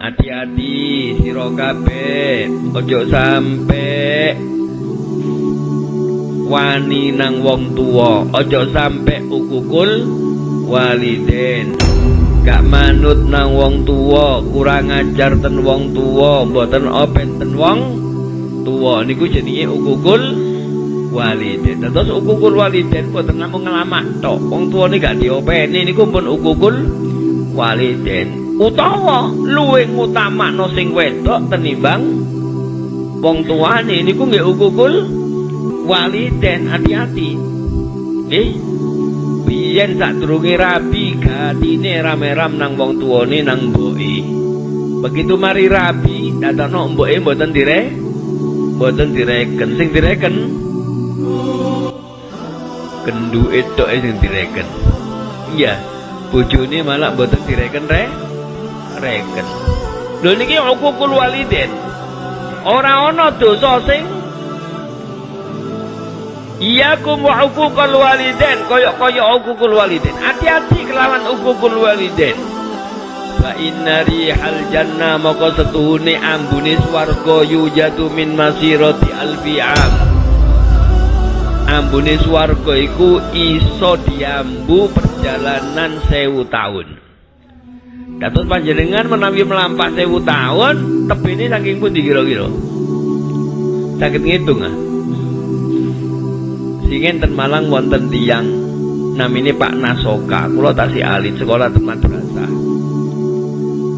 hati-hati sira kabeh. Ojo sampe wani nang wong tuwa. Ojo sampe ukukul waliden. Gak manut nang wong tuwa kurang ajar ten wong tuwa mboten open ten wong tuwa. Niku jenenge ukukul waliden. Terus ukukul waliden mboten namung ngelamak tok. Wong tuwa niku gak diopeni niku pun ukukul waliden utawa luwih ngutamakno sing wedok tenimbang wong tuane. Niku nggih ukukul waliden hati-hati. Nggih. Biyen sadurunge rabi gatine rame-ram nang wong tuane nang mboke. Begitu mari rabi dadakno mboke mboten dire mboten direken. Sing direken kendu itu sing direken. Iya bojone malah mboten direken re reken lho niki hukukul waliden. Ora ana dosa sing Iyakum wa hukukul waliden Koyok-koyok hukukul waliden. Hati-hati kelawan hukukul waliden. Fa inna rihal jannah Maka setuhuni ambuni swarga Yujadu min masiroti alfi'am Ambuni swarga iku Iso diambu perjalanan sewu tahun Datuk panjenengan menawi melampak sewu tahun Tepi ini saking pun dikira-kira Sakit ngitung ah Singen ten Malang wonten tiang namine Pak Nasoka, kula tasih alit sekolah ten madrasah.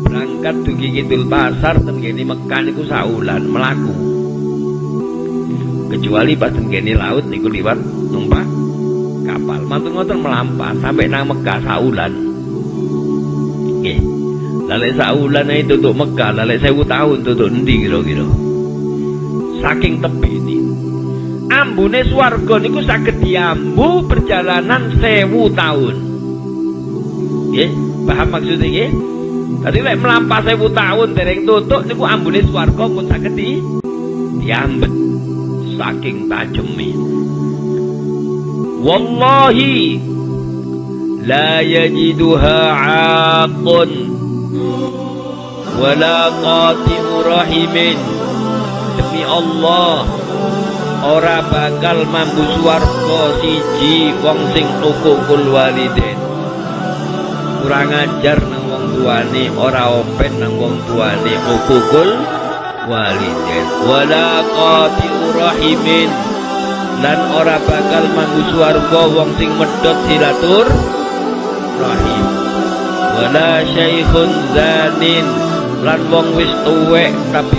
Berangkat dugi kidul pasar ten kene Mekah niku saulan melaku. Kecuali pas ten laut niku liwat numpak kapal. Mantung ngoten melampah sampai nang Mekah saulan. Lalek saulan itu tutup Mekah, lalek sewu tahun tutup endi kira-kira. Saking tepi ini ambune swarga niku saged diambu perjalanan sewu tahun. Nggih, paham maksudnya nggih? Tadi lek melampah sewu tahun dereng tutuk niku ambune swarga pun saged di diambet saking tajeme. Wallahi la yajiduha 'aqun wala qati'u rahimin. Demi Allah ora bakal mambu swarga siji wong sing ukukul waliden kurang ajar nang wong tuane ora open nang wong tuane ukukul waliden wala qati'u rahimin. Lan ora bakal mambu swarga wong sing medhot silatur rahim wala syaikhun zanin. Lan wong wis tuwek tapi